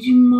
de mão.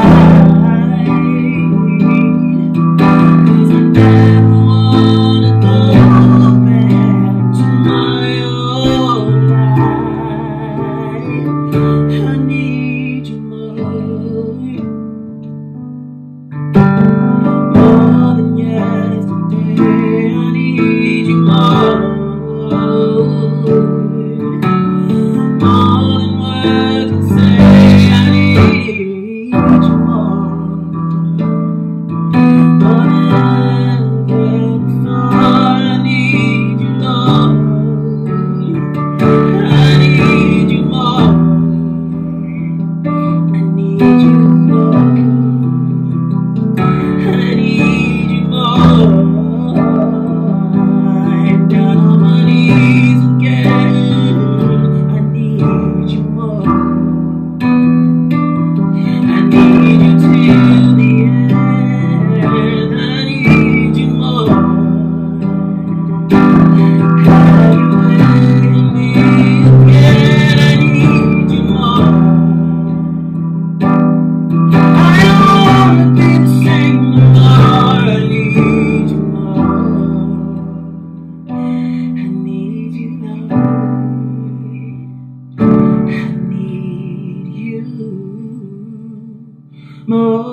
you.